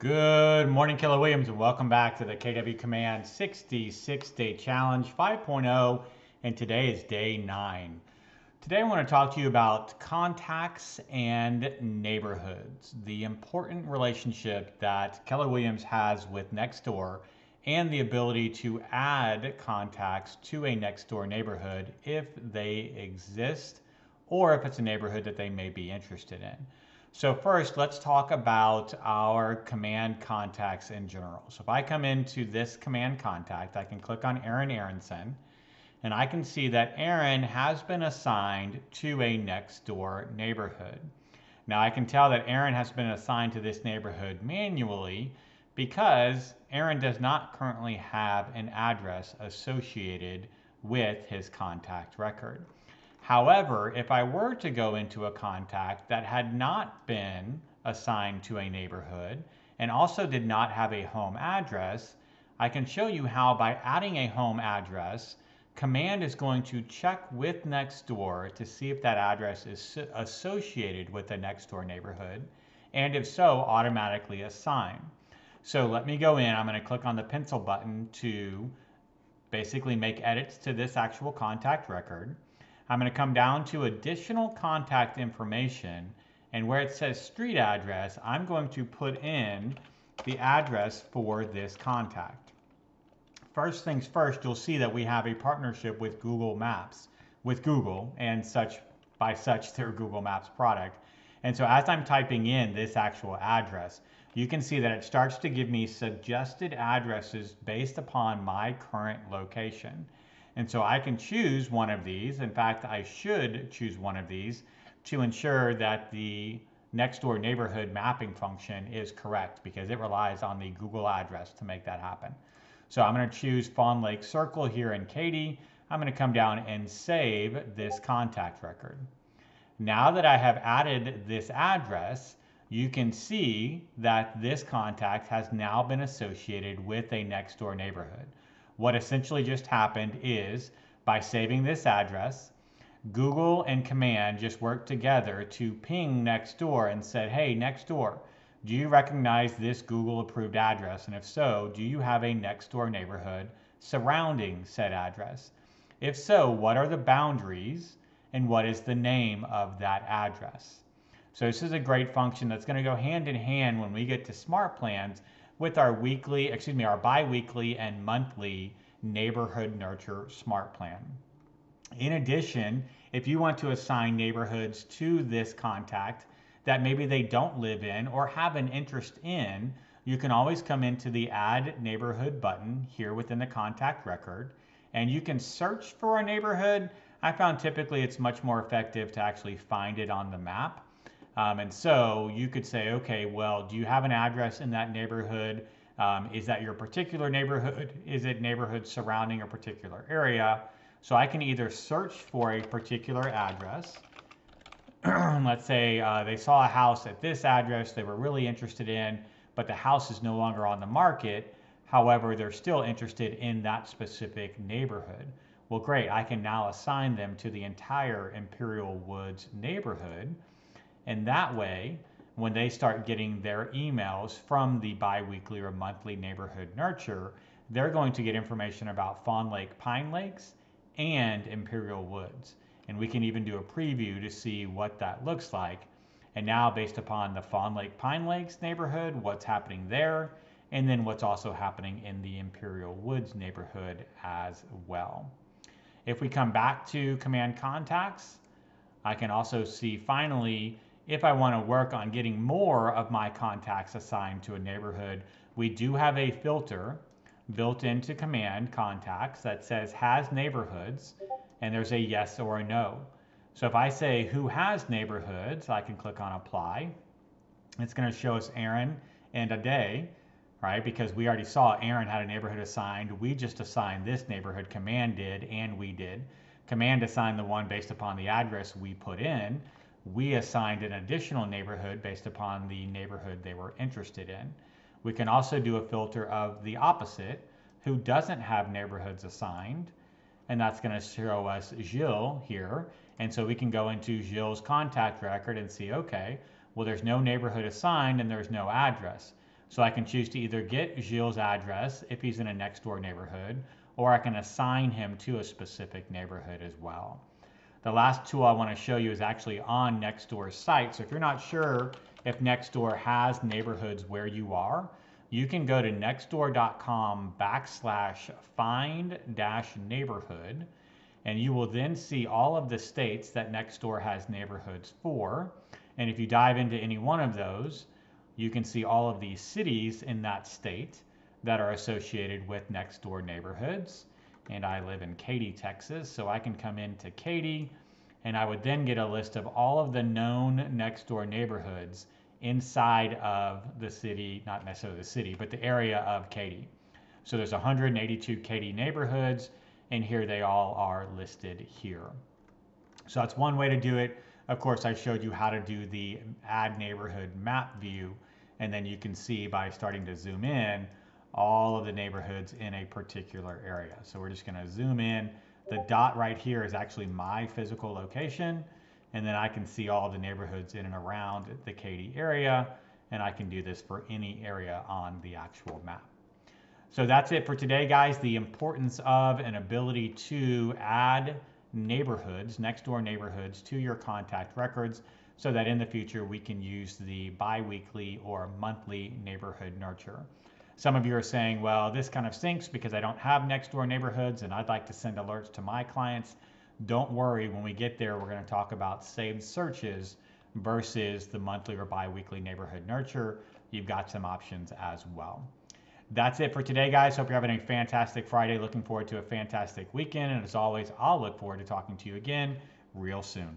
Good morning, Keller Williams, and welcome back to the KW Command 66 Day Challenge 5.0. And today is day nine. Today, I want to talk to you about contacts and neighborhoods, the important relationship that Keller Williams has with Nextdoor, and the ability to add contacts to a Nextdoor neighborhood if they exist or if it's a neighborhood that they may be interested in. So first, let's talk about our command contacts in general. So if I come into this command contact, I can click on Aaron Aronson and I can see that Aaron has been assigned to a Nextdoor neighborhood. Now I can tell that Aaron has been assigned to this neighborhood manually because Aaron does not currently have an address associated with his contact record. However, if I were to go into a contact that had not been assigned to a neighborhood and also did not have a home address, I can show you how by adding a home address, Command is going to check with Nextdoor to see if that address is associated with the Nextdoor neighborhood, and if so, automatically assign. So let me go in, I'm gonna click on the pencil button to basically make edits to this actual contact record. I'm gonna come down to additional contact information, and where it says street address, I'm going to put in the address for this contact. First things first, you'll see that we have a partnership with Google Maps, with Google and such by such their Google Maps product. And so as I'm typing in this actual address, you can see that it starts to give me suggested addresses based upon my current location. And so I can choose one of these. In fact, I should choose one of these to ensure that the Nextdoor neighborhood mapping function is correct because it relies on the Google address to make that happen. So I'm going to choose Fawn Lake Circle here in Katy. I'm going to come down and save this contact record. Now that I have added this address, you can see that this contact has now been associated with a Nextdoor neighborhood. What essentially just happened is by saving this address, Google and Command just worked together to ping Nextdoor and said, hey, Nextdoor, do you recognize this Google approved address? And if so, do you have a Nextdoor neighborhood surrounding said address? If so, what are the boundaries and what is the name of that address? So this is a great function that's going to go hand in hand when we get to smart plans with our weekly, excuse me, our biweekly and monthly neighborhood nurture smart plan. In addition, if you want to assign neighborhoods to this contact, that maybe they don't live in or have an interest in, you can always come into the Add Neighborhood button here within the contact record, and you can search for a neighborhood. I found typically it's much more effective to actually find it on the map. Um, and so you could say, okay, well, do you have an address in that neighborhood? Um, is that your particular neighborhood? Is it neighborhood surrounding a particular area? So I can either search for a particular address, let's say uh, they saw a house at this address they were really interested in, but the house is no longer on the market. However, they're still interested in that specific neighborhood. Well, great, I can now assign them to the entire Imperial Woods neighborhood. And that way, when they start getting their emails from the biweekly or monthly neighborhood nurture, they're going to get information about Fawn Lake Pine Lakes and Imperial Woods and we can even do a preview to see what that looks like. And now based upon the Fawn Lake Pine Lakes neighborhood, what's happening there, and then what's also happening in the Imperial Woods neighborhood as well. If we come back to command contacts, I can also see finally if I want to work on getting more of my contacts assigned to a neighborhood, we do have a filter built into command contacts that says has neighborhoods and there's a yes or a no. So if I say who has neighborhoods, I can click on apply. It's going to show us Aaron and a day, right? Because we already saw Aaron had a neighborhood assigned. We just assigned this neighborhood, command did, and we did. Command assigned the one based upon the address we put in. We assigned an additional neighborhood based upon the neighborhood they were interested in. We can also do a filter of the opposite, who doesn't have neighborhoods assigned, and that's going to show us Gilles here. And so we can go into Gilles' contact record and see, okay, well, there's no neighborhood assigned and there's no address. So I can choose to either get Gilles' address if he's in a Nextdoor neighborhood, or I can assign him to a specific neighborhood as well. The last tool I want to show you is actually on Nextdoor's site. So if you're not sure if Nextdoor has neighborhoods where you are, you can go to nextdoor.com backslash find dash neighborhood and you will then see all of the states that Nextdoor has neighborhoods for. And if you dive into any one of those, you can see all of the cities in that state that are associated with Nextdoor neighborhoods. And I live in Katy, Texas, so I can come into Katy and I would then get a list of all of the known Nextdoor neighborhoods inside of the city, not necessarily the city, but the area of Katy. So there's 182 Katy neighborhoods, and here they all are listed here. So that's one way to do it. Of course, I showed you how to do the add neighborhood map view, and then you can see by starting to zoom in all of the neighborhoods in a particular area. So we're just gonna zoom in. The dot right here is actually my physical location and then I can see all the neighborhoods in and around the Katy area, and I can do this for any area on the actual map. So that's it for today, guys. The importance of an ability to add neighborhoods, Nextdoor neighborhoods, to your contact records so that in the future we can use the biweekly or monthly neighborhood nurture. Some of you are saying, well, this kind of sinks because I don't have Nextdoor neighborhoods and I'd like to send alerts to my clients. Don't worry, when we get there, we're going to talk about saved searches versus the monthly or biweekly neighborhood nurture. You've got some options as well. That's it for today, guys. Hope you're having a fantastic Friday. Looking forward to a fantastic weekend. And as always, I'll look forward to talking to you again real soon.